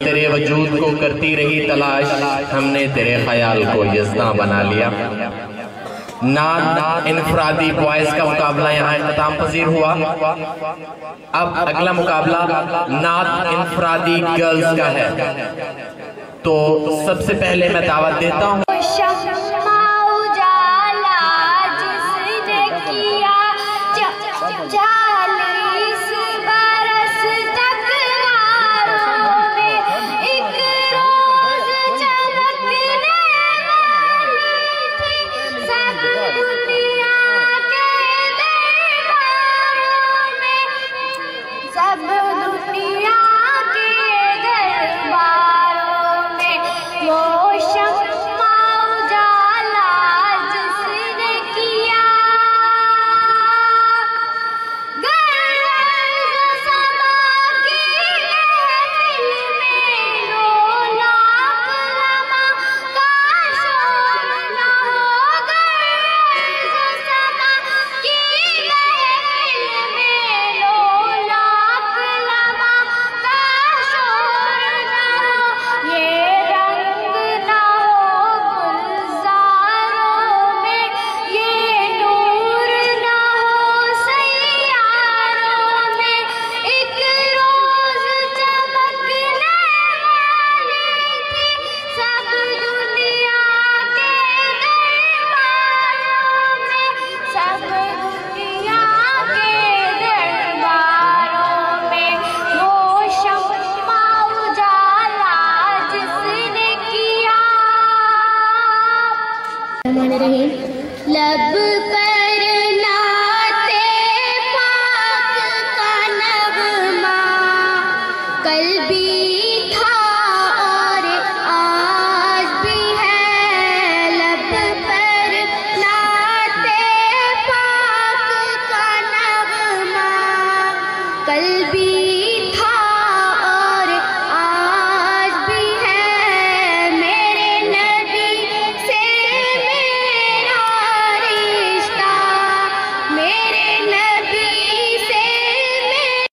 तेरे वजूद को करती रही तलाश, हमने तेरे ख्याल को यजना बना लिया। ना इनफरादी बॉयज़ का मुकाबला यहाँ इख्ताम पजीर हुआ। अब अगला मुकाबला ना इनफरादी गर्ल्स का है। तो सबसे पहले मैं दावत देता हूँ। सब दुनिया लब पर